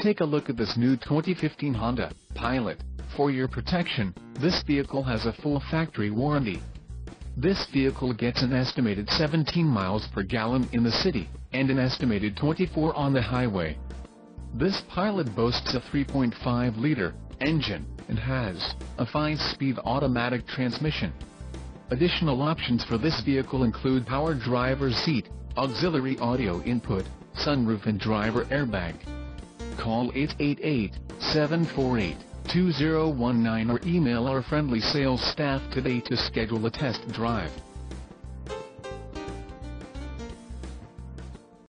Take a look at this new 2015 Honda Pilot. For your protection, this vehicle has a full factory warranty. This vehicle gets an estimated 17 miles per gallon in the city, and an estimated 24 on the highway. This Pilot boasts a 3.5-liter engine, and has a 5-speed automatic transmission. Additional options for this vehicle include power driver's seat, auxiliary audio input, sunroof and driver airbag. Call 888-748-2019 or email our friendly sales staff today to schedule a test drive.